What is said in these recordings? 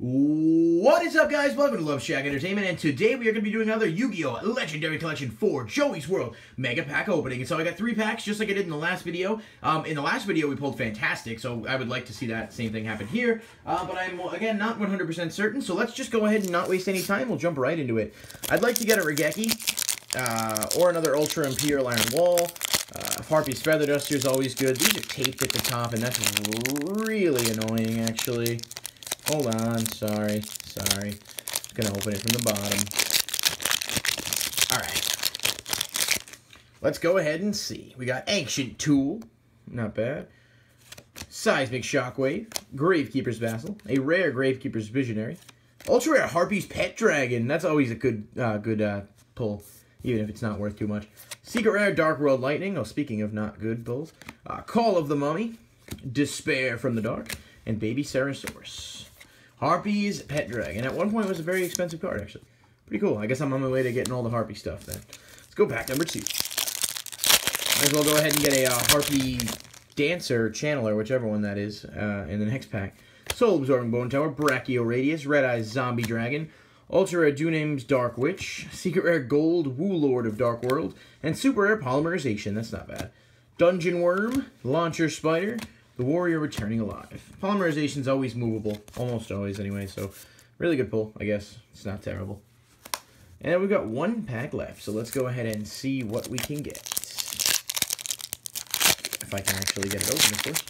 What is up, guys? Welcome to Love Shack Entertainment, and today we are going to be doing another Yu-Gi-Oh! Legendary Collection 4 Joey's World Mega Pack opening. And so I got three packs, just like I did in the last video. Um, in the last video, we pulled Fantastic, so I would like to see that same thing happen here. Uh, but I'm, again, not 100% certain, so let's just go ahead and not waste any time. We'll jump right into it. I'd like to get a Raigeki, uh, or another Ultra Imperial Iron Wall. Uh, Harpy's Feather Duster is always good. These are taped at the top, and that's really annoying, actually. Hold on, sorry, sorry. Just gonna open it from the bottom. Alright. Let's go ahead and see. We got Ancient Tool, not bad. Seismic Shockwave, Gravekeeper's Vassal, a rare Gravekeeper's Visionary, ultra rare Harpy's Pet Dragon. That's always a good, uh, good uh, pull, even if it's not worth too much. Secret rare Dark World Lightning. Oh, speaking of not good pulls, uh, Call of the Mummy, Despair from the Dark, and Babycerasaurus. Harpy's Pet Dragon. At one point, it was a very expensive card, actually. Pretty cool. I guess I'm on my way to getting all the Harpy stuff then. Let's go back number two. Might as well go ahead and get a uh, Harpy Dancer, Channeler, whichever one that is, uh, in the next pack. Soul Absorbing Bone Tower, Brachioraidus, Red Eyes Zombie Dragon, Ultra Rare Dunames Dark Witch, Secret Rare Goldd Wu Lord of Dark World, and Super Rare Polymerization. That's not bad. Dungeon Worm, Launcher Spider, the Warrior Returning Alive. Polymerization is always movable. Almost always, anyway, so really good pull, I guess. It's not terrible. And we've got one pack left, so let's go ahead and see what we can get. If I can actually get it open, of course.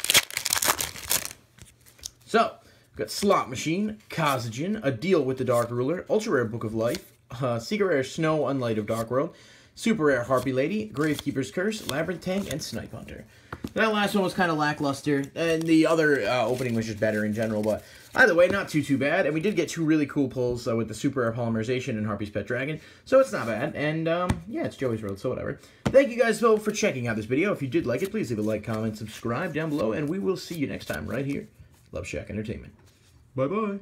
So, we've got Slot Machine, Kazejin, A Deal with the Dark Ruler, Ultra Rare Book of Life, uh, Secret Rare Snoww Unlight of Dark World, Super Rare Harpy Lady, Gravekeeper's Curse, Labyrinth Tank, and Snipe Hunter. That last one was kind of lackluster, and the other uh, opening was just better in general, but either way, not too, too bad. And we did get two really cool pulls uh, with the Super Rare Polymerization and Harpy's Pet Dragon, so it's not bad. And, um, yeah, it's Joey's World, so whatever. Thank you guys, though, for checking out this video. If you did like it, please leave a like, comment, subscribe down below, and we will see you next time right here. Love Shack Entertainment. Bye-bye.